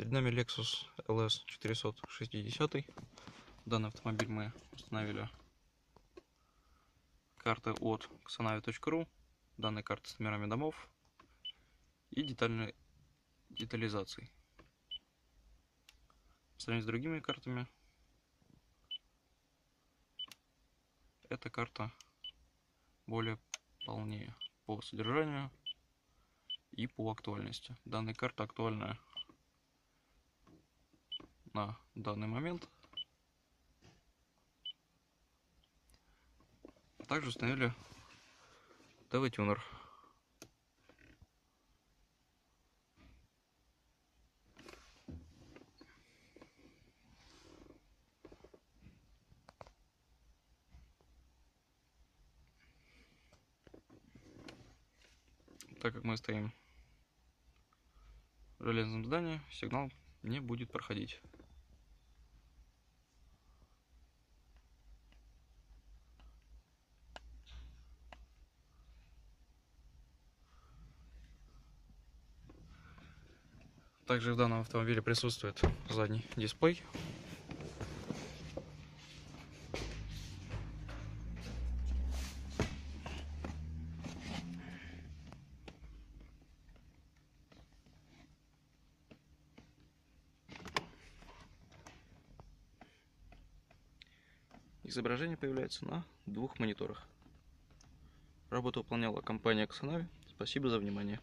Перед нами Lexus LS 460. Данный автомобиль мы установили карты от xanavi.ru, данные карты с номерами домов и детальной детализацией. В сравнении с другими картами, эта карта более полнее по содержанию и по актуальности. Данная карта актуальна на данный момент. Также установили Tuner. Так как мы стоим в железном здании, сигнал не будет проходить. Также в данном автомобиле присутствует задний дисплей. Изображение появляется на двух мониторах. Работу выполняла компания Xanavi. Спасибо за внимание.